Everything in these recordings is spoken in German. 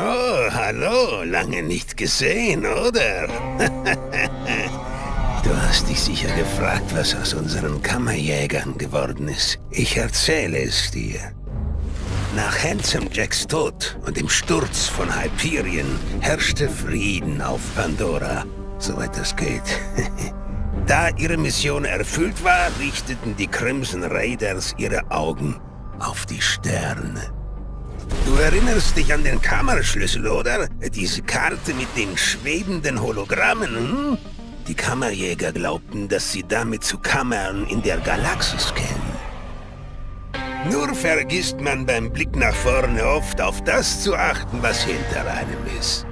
Oh, hallo, lange nicht gesehen, oder? du hast dich sicher gefragt, was aus unseren Kammerjägern geworden ist. Ich erzähle es dir. Nach Handsome Jacks Tod und dem Sturz von Hyperion herrschte Frieden auf Pandora, soweit das geht. da ihre Mission erfüllt war, richteten die Crimson Raiders ihre Augen auf die Sterne. Du erinnerst dich an den Kammerschlüssel, oder? Diese Karte mit den schwebenden Hologrammen, hm? Die Kammerjäger glaubten, dass sie damit zu Kammern in der Galaxis kämen. Nur vergisst man beim Blick nach vorne oft auf das zu achten, was hinter einem ist.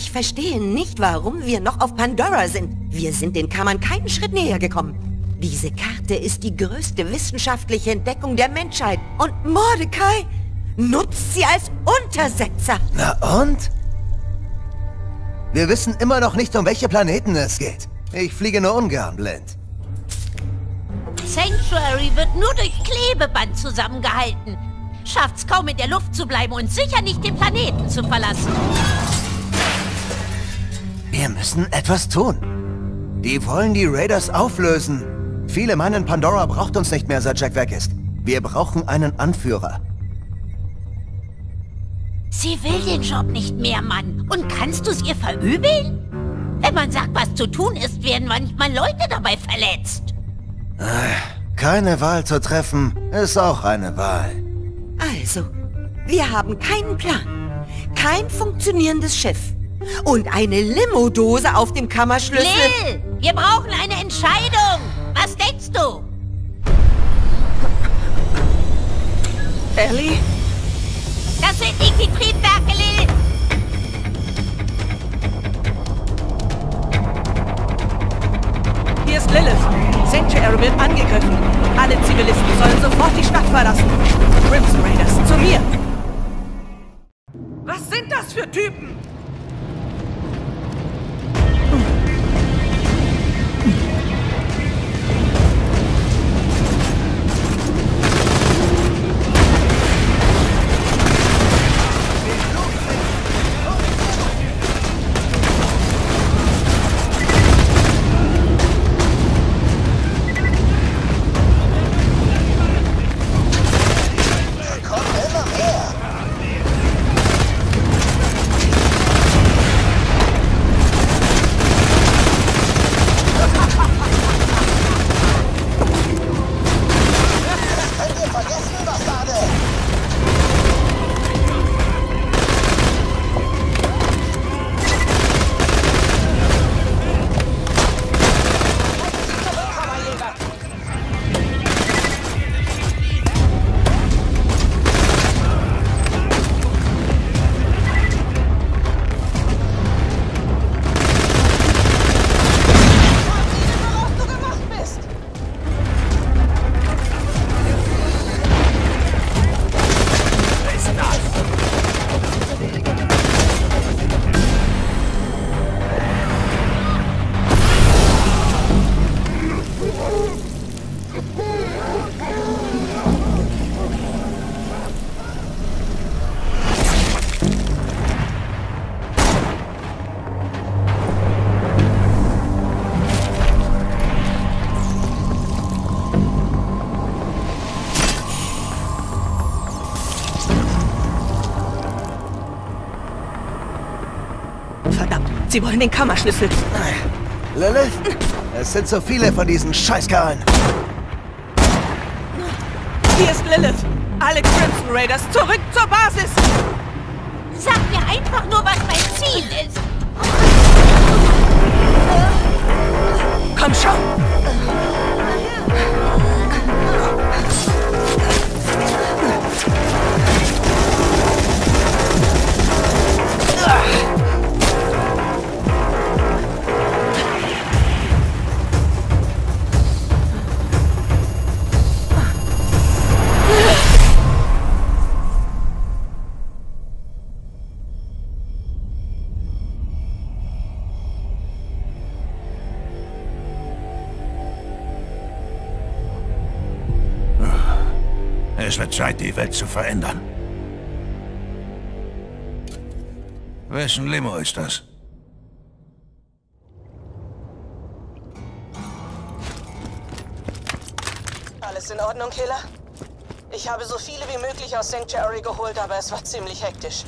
Ich verstehe nicht, warum wir noch auf Pandora sind. Wir sind den Kammern keinen Schritt näher gekommen. Diese Karte ist die größte wissenschaftliche Entdeckung der Menschheit. Und Mordecai nutzt sie als Untersetzer. Na und? Wir wissen immer noch nicht, um welche Planeten es geht. Ich fliege nur ungern blind. Sanctuary wird nur durch Klebeband zusammengehalten. Schafft's kaum in der Luft zu bleiben und sicher nicht den Planeten zu verlassen. Wir müssen etwas tun. Die wollen die Raiders auflösen. Viele meinen, Pandora braucht uns nicht mehr, seit Jack weg ist. Wir brauchen einen Anführer. Sie will den Job nicht mehr, Mann. Und kannst du es ihr verübeln? Wenn man sagt, was zu tun ist, werden manchmal Leute dabei verletzt. Keine Wahl zu treffen, ist auch eine Wahl. Also, wir haben keinen Plan. Kein funktionierendes Schiff. Und eine Limo-Dose auf dem Kammerschlüssel. Lil, wir brauchen eine Entscheidung. Was denkst du? Ellie? Das sind nicht die Triebwerke, Lil. Hier ist Lilith. Sanctuary wird angegriffen. Alle Zivilisten sollen sofort die Stadt verlassen. Crimson Raiders, zu mir! Was sind das für Typen? Sie wollen den Kammerschlüssel. Lilith? Es sind so viele von diesen Scheißkarren. Hier ist Lilith. Alle Crimson Raiders zurück zur Basis. Sag mir einfach nur, was mein Ziel ist. Komm schon. Es wird Zeit, die Welt zu verändern. Wessen Limo ist das? Alles in Ordnung, Killer? Ich habe so viele wie möglich aus Sanctuary geholt, aber es war ziemlich hektisch.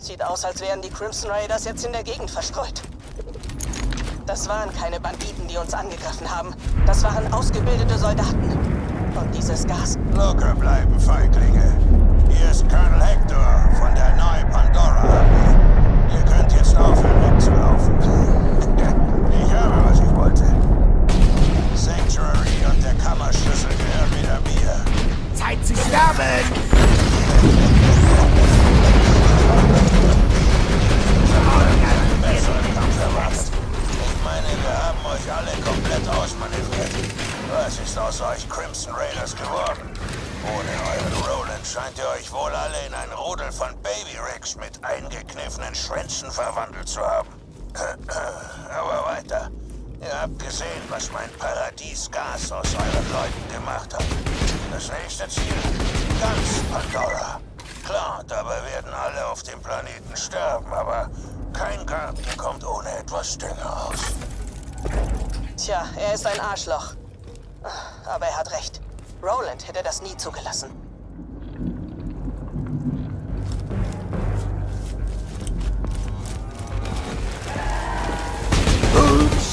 Sieht aus, als wären die Crimson Raiders jetzt in der Gegend verstreut. Das waren keine Banditen, die uns angegriffen haben. Das waren ausgebildete Soldaten. Und dieses Gas... Locker bleiben, Feiglinge. Hier ist Colonel Hector von der Neu Pandora scheint ihr euch wohl alle in ein Rudel von Baby Rex mit eingekniffenen Schwänzen verwandelt zu haben. Aber weiter. Ihr habt gesehen, was mein Paradiesgas aus euren Leuten gemacht hat. Das nächste Ziel, ganz Pandora. Klar, dabei werden alle auf dem Planeten sterben, aber kein Garten kommt ohne etwas Dünger aus. Tja, er ist ein Arschloch. Aber er hat recht. Roland hätte das nie zugelassen.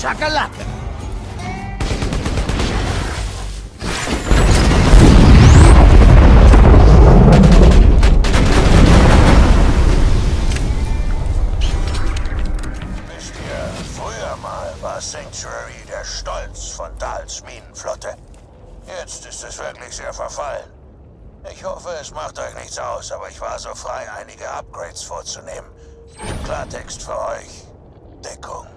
Schakalaka! Wisst ihr, früher mal war Sanctuary der Stolz von Dahls Minenflotte. Jetzt ist es wirklich sehr verfallen. Ich hoffe, es macht euch nichts aus, aber ich war so frei, einige Upgrades vorzunehmen. Im Klartext für euch. Deckung.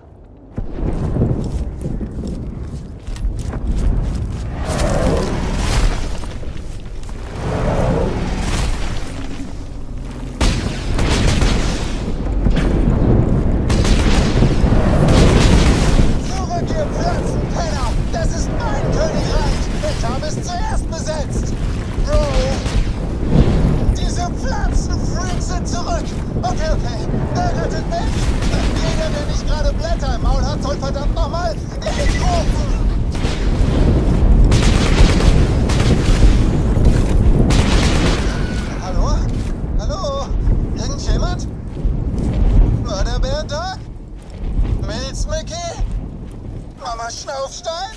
Schnaufstein?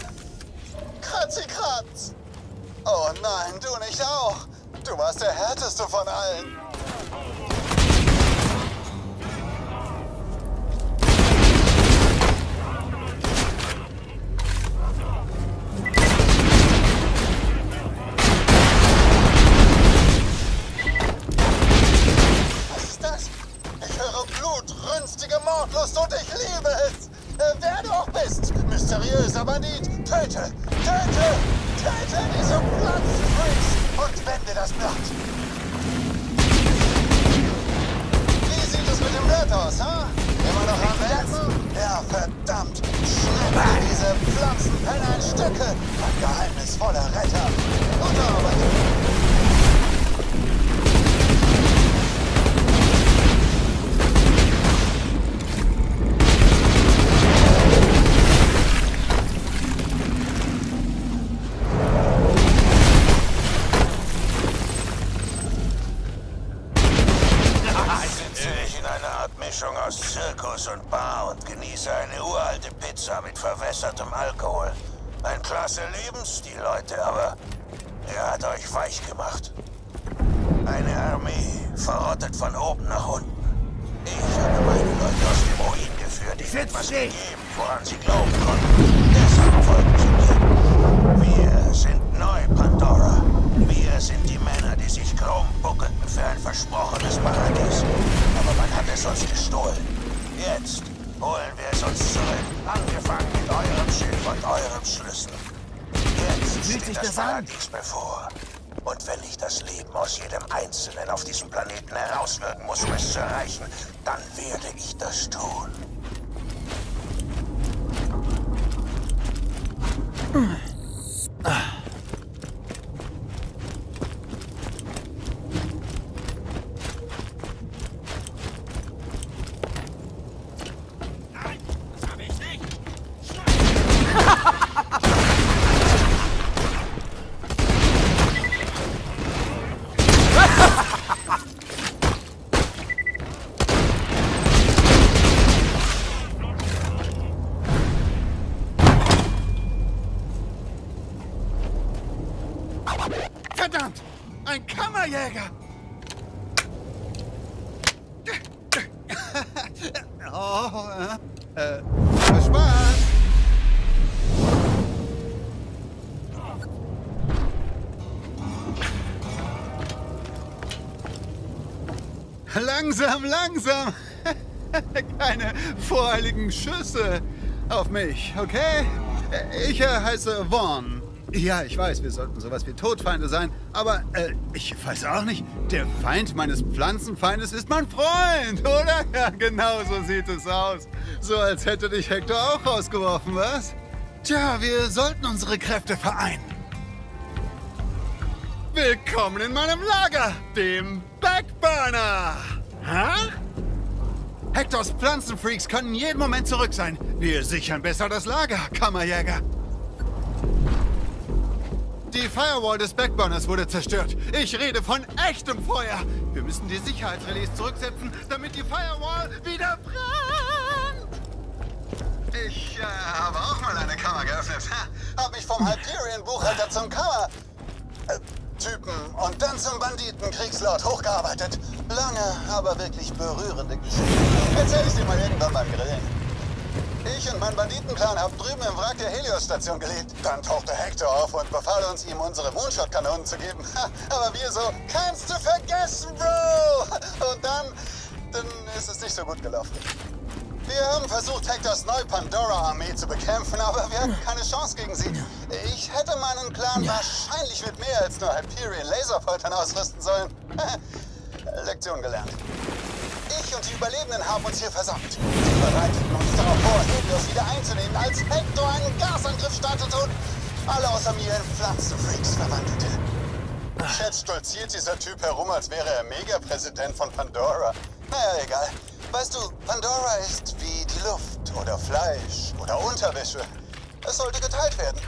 Kratzi Kratz. Oh nein, du nicht auch. Du warst der härteste von allen. Stücke. Ein geheimnisvoller Retter. Gute Arbeit. Aus Zirkus und Bar und genieße eine uralte Pizza mit verwässertem Alkohol. Ein klasse Lebensstil, Leute, aber er hat euch weich gemacht. Eine Armee, verrottet von oben nach unten. Ich habe meine Leute aus dem Ruin geführt, ihnen etwas gegeben, woran sie glauben konnten. Deshalb folgen sie mir. Wir sind neu, Pandora. Wir sind die Männer, die sich krumm buckelten für ein versprochenes Paradies. Aber man hat es uns gestohlen. Jetzt holen wir es uns zurück. Angefangen mit eurem Schiff und eurem Schlüssel. Jetzt steht das Paradies bevor. Und wenn ich das Leben aus jedem Einzelnen auf diesem Planeten herauswirken muss, um es zu erreichen, dann werde ich das tun. Verdammt! Ein Kammerjäger! oh, äh, äh, Spaß! Langsam, langsam! Keine voreiligen Schüsse auf mich, okay? Ich heiße Vaughn. Ja, ich weiß, wir sollten sowas wie Todfeinde sein, aber äh, ich weiß auch nicht, der Feind meines Pflanzenfeindes ist mein Freund, oder? Ja, genau so sieht es aus. So als hätte dich Hector auch rausgeworfen, was? Tja, wir sollten unsere Kräfte vereinen. Willkommen in meinem Lager, dem Backburner! Hä? Hectors Pflanzenfreaks können jeden Moment zurück sein. Wir sichern besser das Lager, Kammerjäger. Die Firewall des Backburners wurde zerstört. Ich rede von echtem Feuer. Wir müssen die Sicherheitsrelais zurücksetzen, damit die Firewall wieder brennt. Ich äh, habe auch mal eine Kammer geöffnet. Hab mich vom Hyperion-Buchhalter zum Kammer... Äh, Typen und dann zum Banditen-Kriegslord hochgearbeitet. Lange, aber wirklich berührende Geschichte. Erzähl ich dir mal irgendwann beim Grillen. Ich und mein Banditenclan haben drüben im Wrack der Helios-Station gelebt. Dann tauchte Hector auf und befahl uns, ihm unsere Moonshot-Kanonen zu geben. aber wir so, kannst du vergessen, Bro! Und dann, dann ist es nicht so gut gelaufen. Wir haben versucht, Hectors Neu-Pandora-Armee zu bekämpfen, aber wir hatten keine Chance gegen sie. Ich hätte meinen Clan wahrscheinlich mit mehr als nur Hyperion Laserfoltern ausrüsten sollen. Lektion gelernt. Ich und die Überlebenden haben uns hier versammelt. Sie bereiteten uns darauf vor, Helios wieder einzunehmen, als Hector einen Gasangriff startete und alle außer mir in Pflanzenfreaks verwandelte. Jetzt stolziert dieser Typ herum, als wäre er Mega-Präsident von Pandora. Naja, egal. Weißt du, Pandora ist wie die Luft oder Fleisch oder Unterwäsche. Es sollte geteilt werden.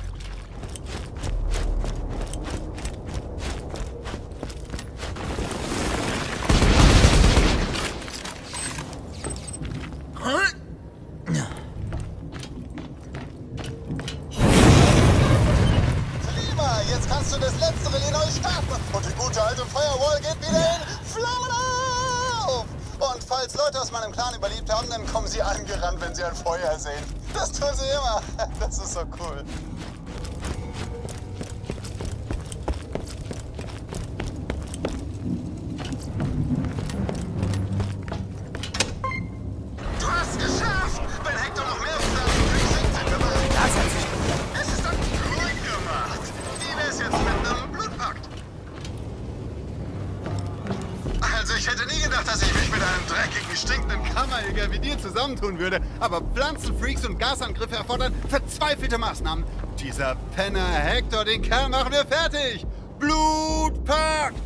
Prima, jetzt kannst du das letzte Relais neu starten und die gute alte Firewall geht wieder in Flammen auf! Und falls Leute aus meinem Clan überlebt haben, dann kommen sie angerannt, wenn sie ein Feuer sehen. Das tun sie immer. Das ist so cool. Ich hätte nie gedacht, dass ich mich mit einem dreckigen, stinkenden Kammerjäger wie dir zusammentun würde. Aber Pflanzenfreaks und Gasangriffe erfordern verzweifelte Maßnahmen. Dieser Penner Hector, den Kerl machen wir fertig. Blutpakt!